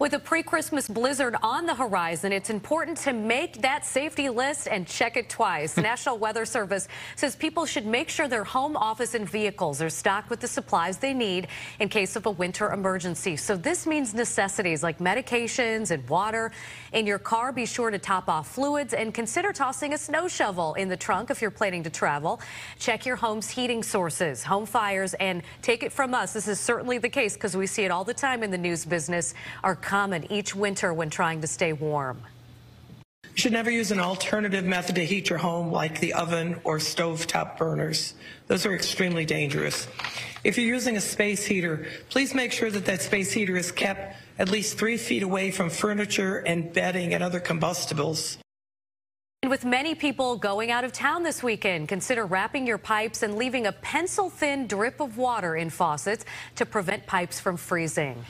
With a pre-Christmas blizzard on the horizon, it's important to make that safety list and check it twice. National Weather Service says people should make sure their home, office, and vehicles are stocked with the supplies they need in case of a winter emergency. So this means necessities like medications and water. In your car, be sure to top off fluids and consider tossing a snow shovel in the trunk if you're planning to travel. Check your home's heating sources, home fires, and take it from us. This is certainly the case because we see it all the time in the news business. Our common each winter when trying to stay warm. You should never use an alternative method to heat your home like the oven or stovetop burners. Those are extremely dangerous. If you're using a space heater, please make sure that that space heater is kept at least three feet away from furniture and bedding and other combustibles. And with many people going out of town this weekend, consider wrapping your pipes and leaving a pencil thin drip of water in faucets to prevent pipes from freezing.